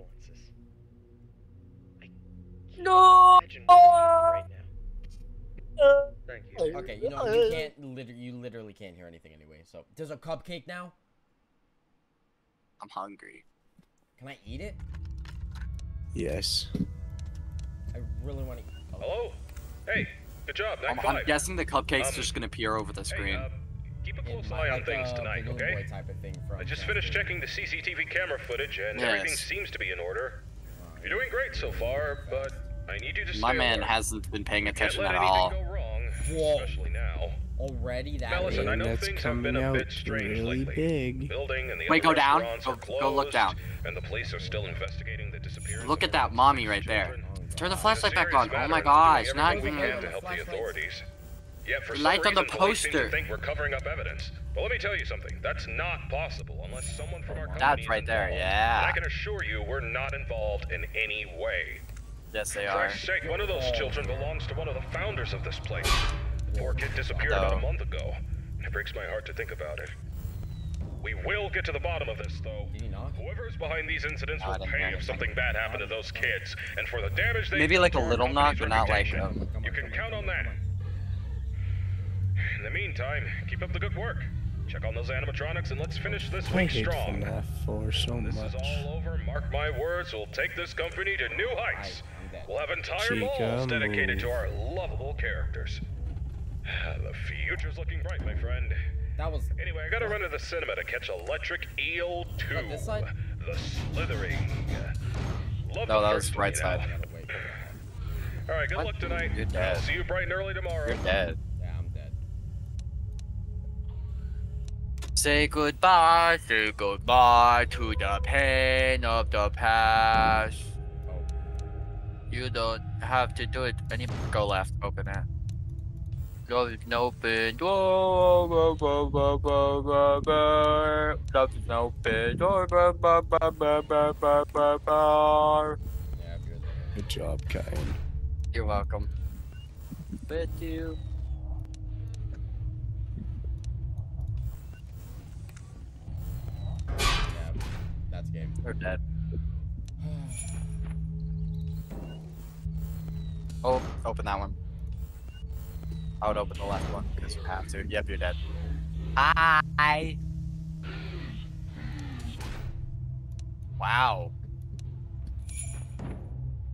condolences. I can't No. imagine what you're right now. Thank you. Okay, you know you can't literally you literally can't hear anything anyway. So there's a cupcake now. I'm hungry. Can I eat it? Yes. I really want to. Oh. Hello? Hey, good job. I'm, I'm guessing the cupcake's Um, just gonna appear over the Hey, screen. um, keep a close eye on things uh, tonight, okay? Type of thing from I just finished checking the CCTV camera footage, and Yes. everything seems to be in order. You're doing great so far, but I need you to stay My man alert. hasn't been paying attention at all. go wrong, especially now. Already that. Now listen. I know that's things have been coming a out bit strange really lately. big. Building and the Wait, go down. Go- are go look down. And the police are still investigating the disappearance. Look at that mommy right there. Turn the flashlight back on. Oh my and gosh, not doing even. Can to help the Flashlights. authorities. Yet for Light some on the reason, police seem to poster. think we're covering up evidence. But let me tell you something. That's not possible unless someone from our company That's is right there, involved. yeah. And I can assure you, we're not involved in any way. Yes, they For are. Christ's sake, one of those children belongs to one of the founders of this place. The poor kid disappeared about a month ago, and it breaks my heart to think about it. We will get to the bottom of this, though. Did? Whoever is behind these incidents will pay if something bad happened to those kids, and for the damage they Maybe did like a little knock, company's but not like. reputation. Um, Come on, You come can on, count come on that. Come In the meantime, keep up the good work. Check on those animatronics and let's finish this I week hate strong. FNAF 4 so When this much. is all over, mark my words, we'll take this company to new heights. We'll have entire Chica malls dedicated move. to our lovable characters. The future's looking bright, my friend. That was. Anyway, I gotta run to the cinema to catch Electric Eel 2. What, this side? The Slithering. Love No, that was first right side. you know. I gotta wait. Alright, good What? luck tonight. You're I'll dead. see you bright and early tomorrow. You're dead. Yeah, I'm dead. Say goodbye, say goodbye to the pain of the past. Oh. You don't have to do it anymore. Go left, open it. Open door. Love is open door. Yeah, if. Good job, Kyan. You're welcome. With you. Yeah, We're dead. Oh, open that one. I would open the left one because you have to. Yep, you're dead. Hi. Wow.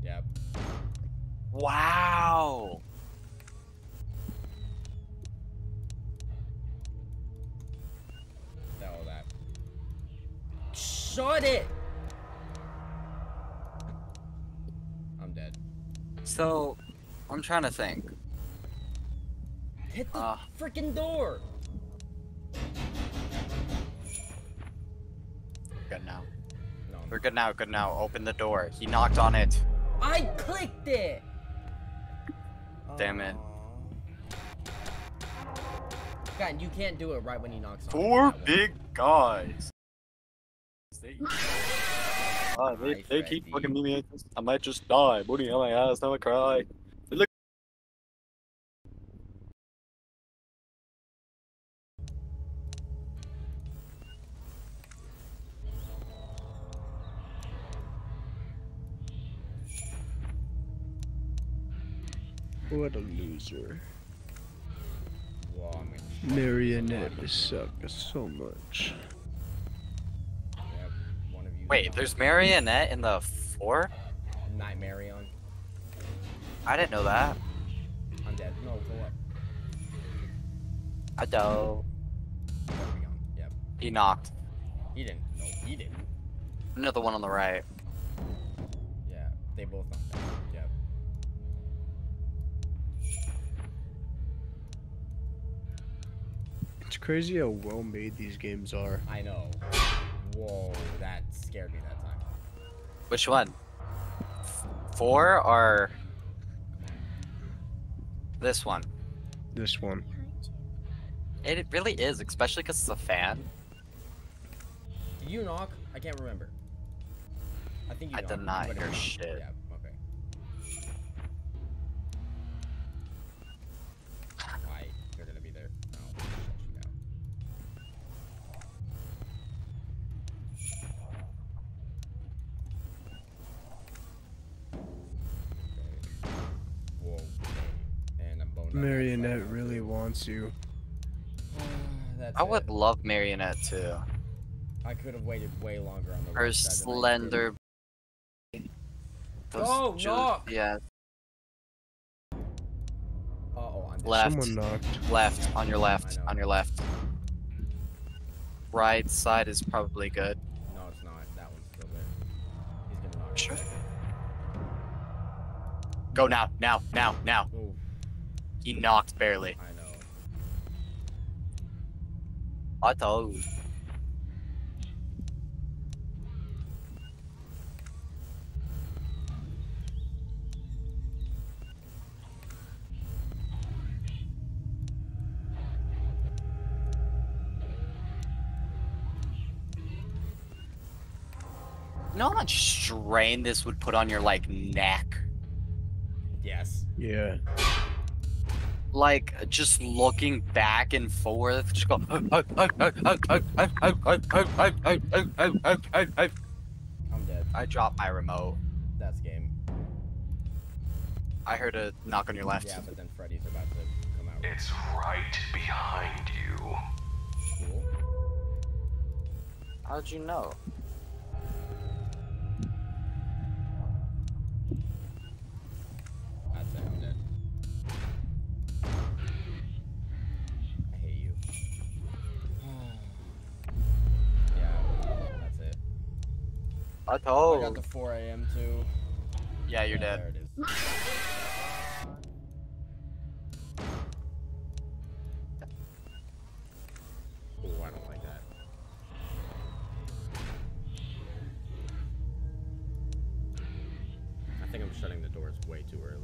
Yep. Wow. No, that. Shut it! I'm dead. So, I'm trying to think. Hit the Uh. freaking door! Good now. No, We're good now. Good now. Open the door. He knocked on it. I clicked it! Damn it. God, you can't do it right when he knocks on it. Four big guys. Uh, they, they keep fucking me. I might just die. Booty on my ass. Now I cry. Look. What a loser. Whoa, I'm. Marionette suck so much. Wait, there's Marionette in the four? Nightmare on. I didn't know that. I'm dead. No, go up. I know. There we go. Yep. He knocked. He didn't. No, he didn't. Another one on the right. Yeah, they both knocked out. Yep. It's crazy how well made these games are. I know. Whoa, that scared me that time. Which one? Four or this one? This one. It it really is, especially because it's a fan. Did you knock? I can't remember. I think you I knocked. did not hear shit. Yeah, Marionette really wants you. That's I would it. love Marionette too. I could have waited way longer on the Her right side than slender. Oh, ju- knock! Yeah, Uh-oh, I'm. Left. Someone knocked. left on your left, on your left. Right side is probably good. No, it's not. That one's still there. He's gonna knock. Sure. Go now, now, now, now. Ooh, He knocked barely. I know. I told. you. You know how much strain this would put on your like neck? Yes. Yeah. Like just looking back and forth, just go. I'm dead. I dropped my remote. That's game. I heard a knock on your left. Yeah, but then Freddy's about to come out. It's right behind you. Cool. How'd you know? I I got oh. the 4 a.m. too. Yeah, you're Yeah, dead. There it is. Ooh, I don't like that. I think I'm shutting the doors way too early.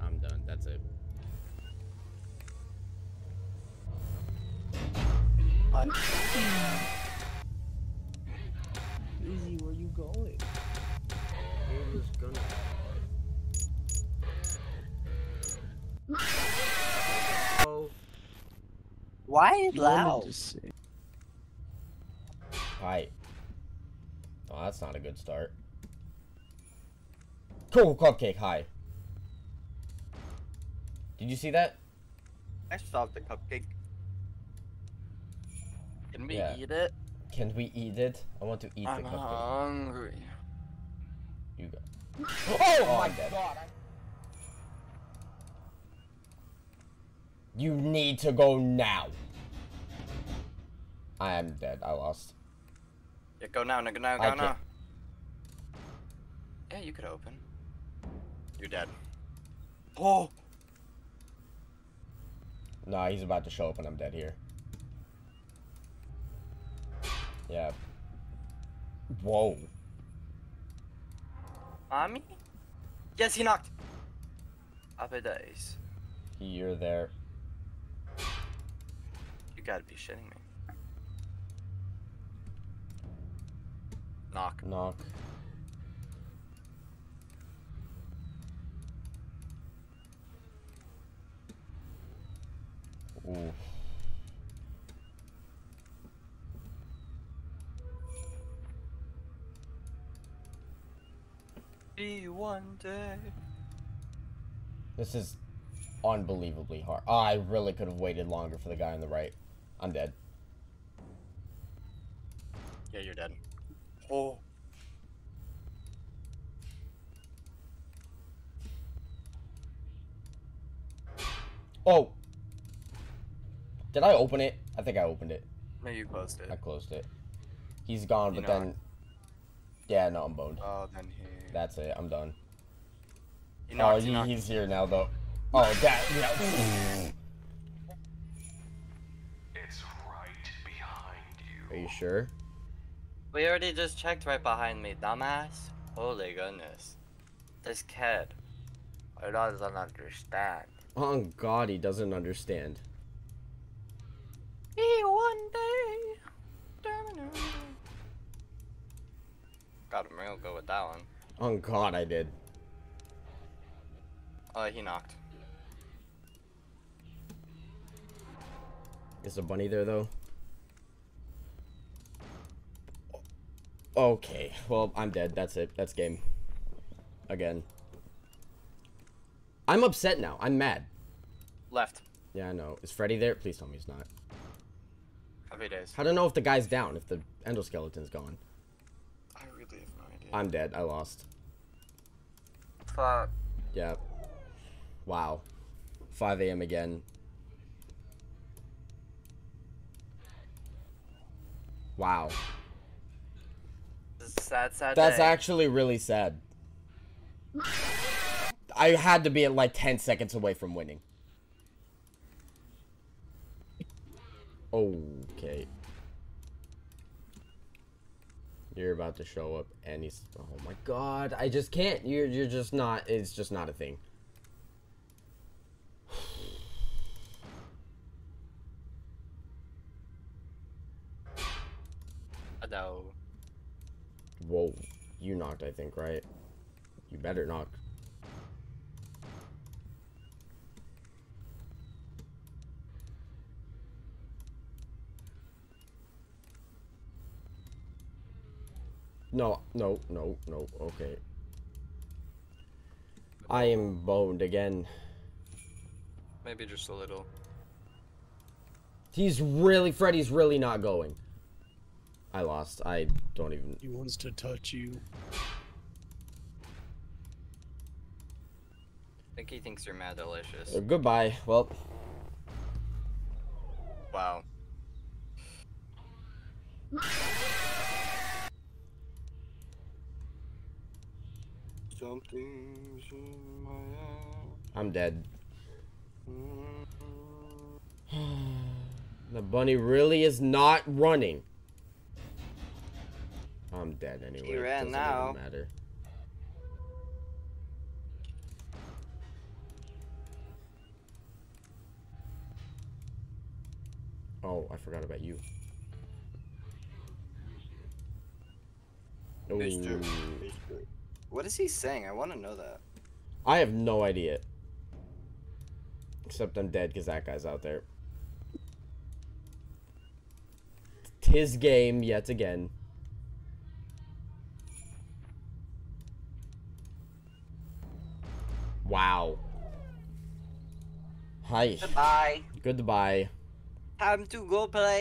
I'm done. That's it. Easy, where you going? It was gonna. Oh. Why You wanted Hi. Oh, that's not a good start. Cool cupcake. Hi. Did you see that? I saw the cupcake. Can we Yeah. eat it? Can we eat it? I want to eat I'm the cupcake. I'm hungry. You go. Oh, oh my god. You need to go now. I am dead. I lost. Yeah, go now, no, go now, I go can't- now. Yeah, you could open. You're dead. Oh! Nah, he's about to show up and I'm dead here. Yeah. Whoa. Mommy? Yes, he knocked! Happy days. You're there. You gotta be shitting me. Knock. Knock. Ooh. Be one day. This is unbelievably hard. Oh, I really could have waited longer for the guy on the right. I'm dead. Yeah, you're dead. Oh. Oh! Did I open it? I think I opened it. No, you closed it. I closed it. He's gone, You but know then... Yeah, no, I'm boned. Oh, then he. That's it. I'm done. He Oh, he he, he's here now, though. Oh, that... Yeah. It's right behind you. Are you sure? We already just checked right behind me, dumbass. Holy goodness. This kid. He doesn't understand. Oh, God, he doesn't understand. He one day. Got him real good with that one. Oh, God, I did. Oh, he knocked. Is the bunny there, though? Okay, well, I'm dead. That's it. That's game. Again. I'm upset now. I'm mad. Left. Yeah, I know. Is Freddy there? Please tell me he's not. Happy days. How to know if the guy's down, if the endoskeleton's gone? I really have no idea. I'm dead. I lost. Fuck. Yeah. Wow. 5 a.m. again. Wow. Sad, sad That's day. actually really sad. I had to be at like 10 seconds away from winning. Okay. You're about to show up and he's oh my god, I just can't. You're you're just not it's just not a thing. No. Whoa. You knocked, I think, right? You better knock. No, no, no, no, okay. I am boned again. Maybe just a little. He's really, Freddy's really not going. I lost. I don't even. He wants to touch you. I think he thinks you're mad delicious. Uh, goodbye. Well, Wow. Something's in my eye. I'm dead. the bunny really is not running. I'm dead anyway. He it ran doesn't now. Matter. Oh, I forgot about you. Ooh. Mister. What is he saying? I want to know that. I have no idea. Except I'm dead because that guy's out there. Tis game yet again. Wow. Hi. Goodbye. Goodbye. Time to go play.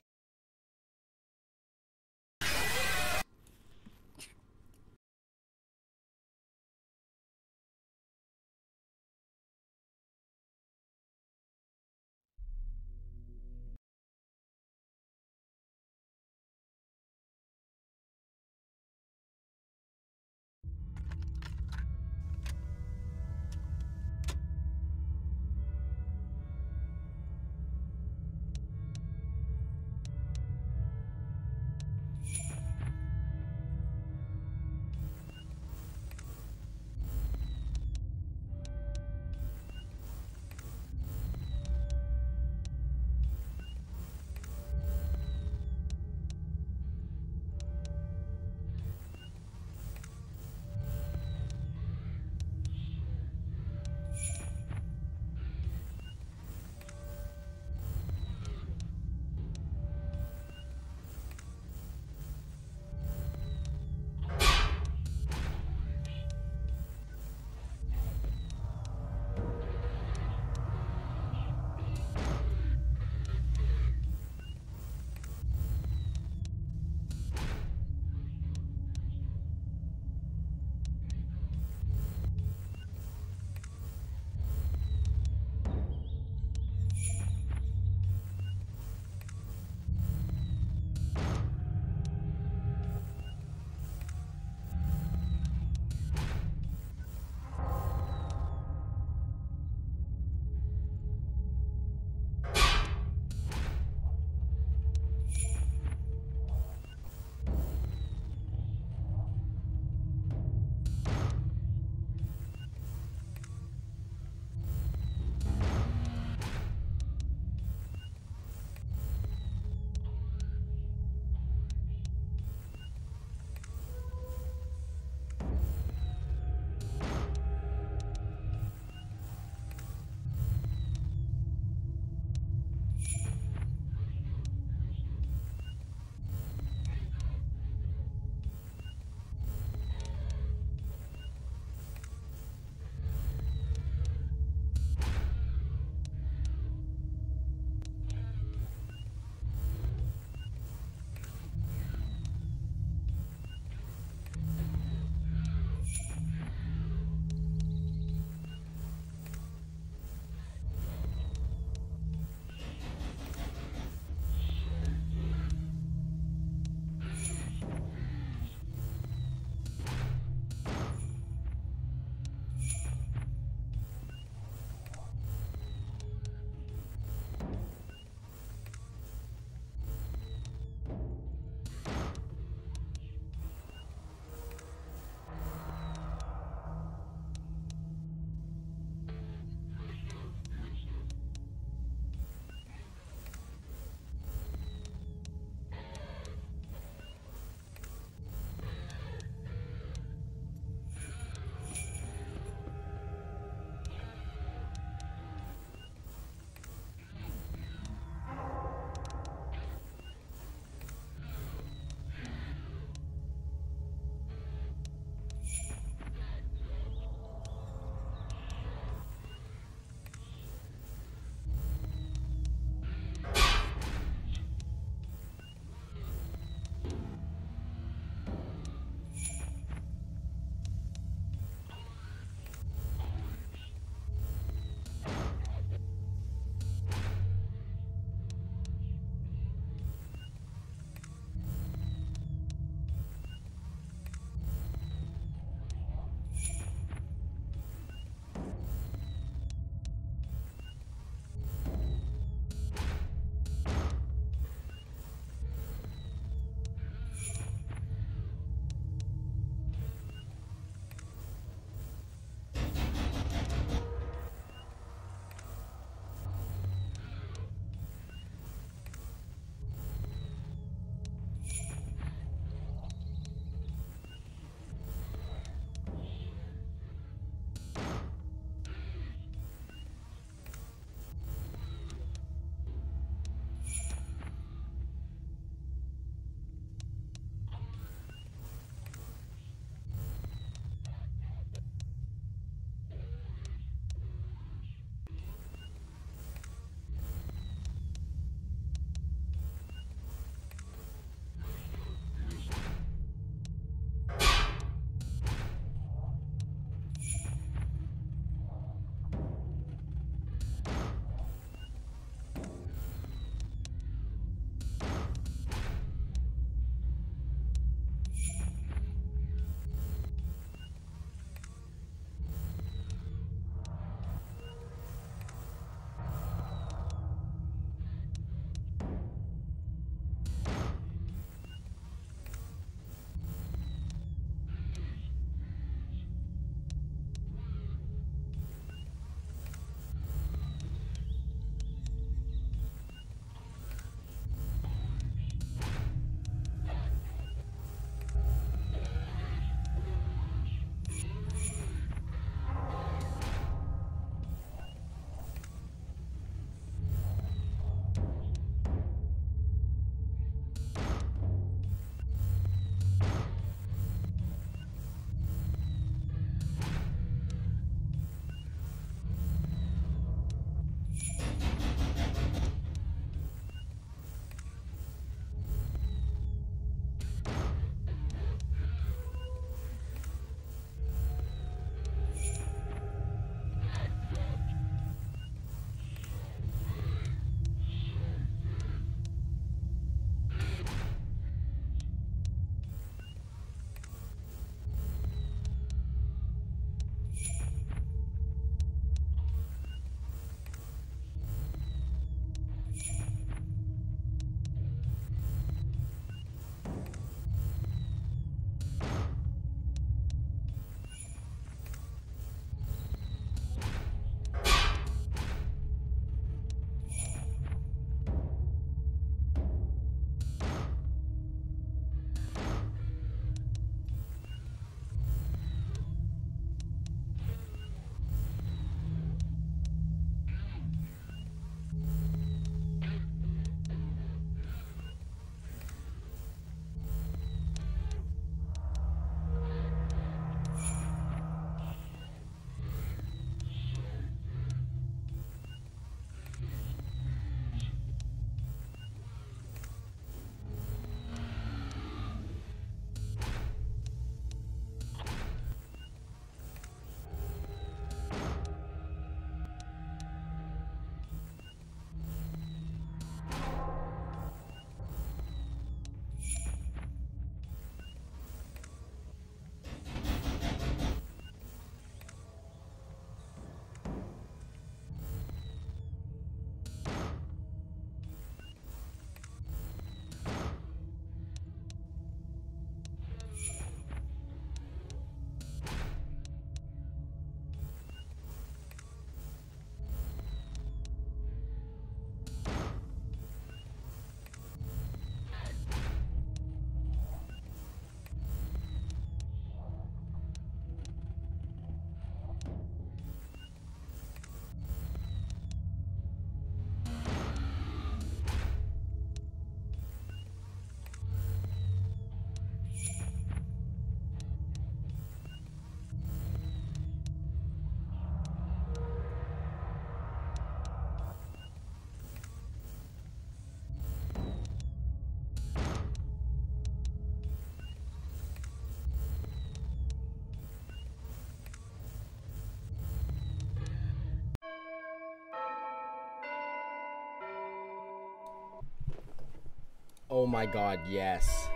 Oh my god, yes.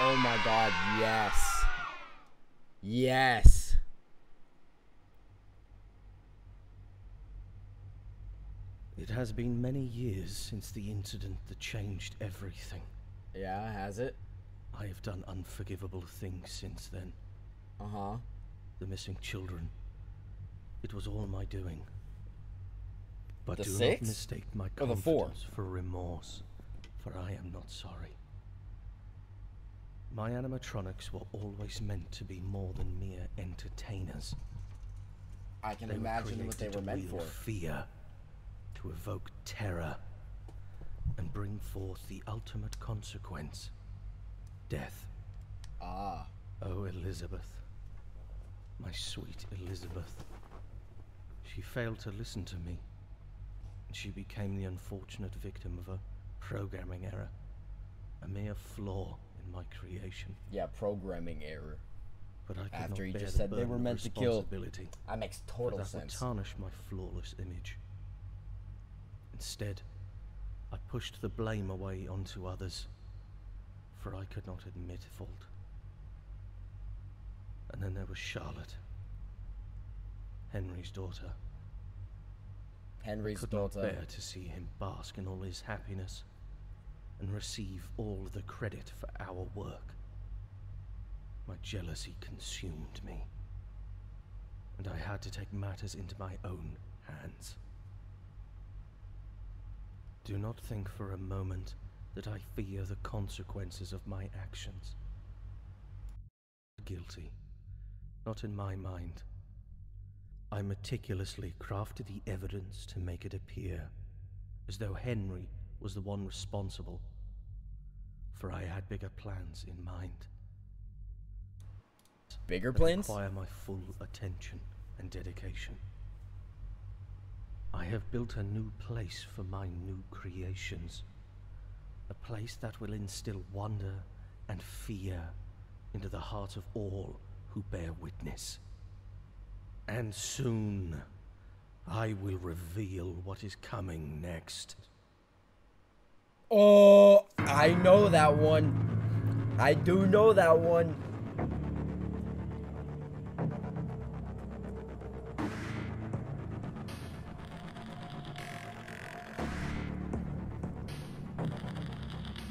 Oh my god, yes. Yes. It has been many years since the incident that changed everything. Yeah, has it? I have done unforgivable things since then. Uh huh. The missing children. It was all my doing. But The do six? not mistake my Or the four? confidence for remorse, for I am not sorry. My animatronics were always meant to be more than mere entertainers. I can They imagine what they were meant for. Fear, to evoke terror, and bring forth the ultimate consequence death. Ah. Oh, Elizabeth. My sweet Elizabeth. She failed to listen to me. And she became the unfortunate victim of a programming error. A mere flaw in my creation. Yeah, programming error. But I could After not he bear just the said they were meant to kill- That makes total that sense. would tarnish my flawless image. Instead, I pushed the blame away onto others, for I could not admit fault. And then there was Charlotte, Henry's daughter. Henry's could not bear to see him bask in all his happiness and receive all the credit for our work. My jealousy consumed me, and I had to take matters into my own hands. Do not think for a moment that I fear the consequences of my actions. Guilty, not in my mind. I meticulously crafted the evidence to make it appear as though Henry was the one responsible, for I had bigger plans in mind. Bigger plans? require my full attention and dedication. I have built a new place for my new creations. A place that will instill wonder and fear into the heart of all who bear witness. And soon, I will reveal what is coming next. Oh, I know that one. I do know that one.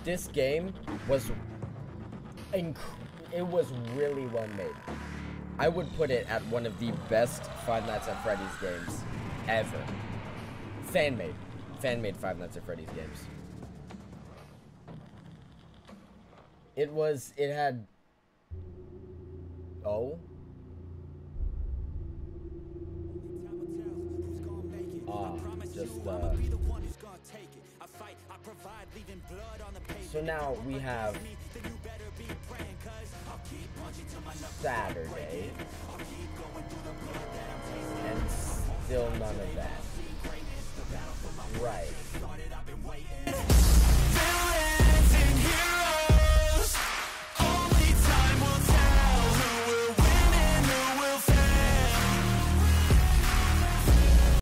This game was it was really well made. I would put it at one of the best Five Nights at Freddy's games ever. Fan made. Fan made Five Nights at Freddy's games. It was. It had. Oh. Ah, just uh. So now we have Saturday, and still none of that.